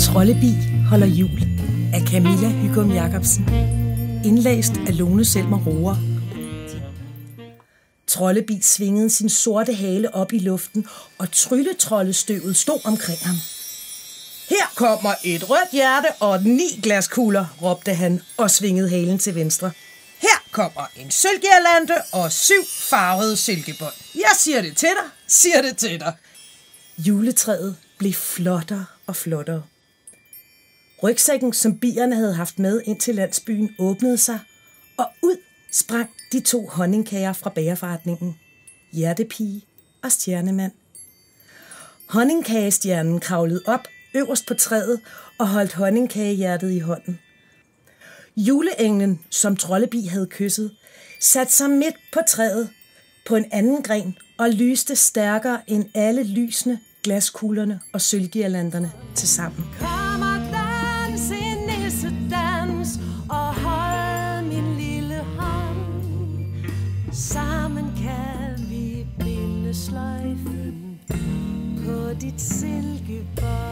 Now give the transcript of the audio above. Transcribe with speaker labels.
Speaker 1: Trollebi holder jul af Camilla Hygum Jacobsen. Indlæst af Lone Selmer Roer. Trollebi svingede sin sorte hale op i luften, og trylletrollestøvet stod omkring ham. Her kommer et rødt hjerte og ni glaskugler, råbte han og svingede halen til venstre. Her kommer en sølvgirlande og syv farvede silkebånd. Jeg siger det til dig, siger det til dig. Juletræet blev flottere og flottere. Rygsækken, som bierne havde haft med ind til landsbyen, åbnede sig, og ud sprang de to honningkager fra bagerforretningen. Hjertepige og stjernemand. Honningkagestjernen kravlede op øverst på træet og holdt honningkagehjertet i hånden. Juleenglen, som Trollebi havde kysset, satte sig midt på træet på en anden gren og lyste stærkere end alle lysene, glaskuglerne og sølvgirlanderne til sammen.
Speaker 2: Kom Sammen kan vi binde sløjfen på dit silkebånd.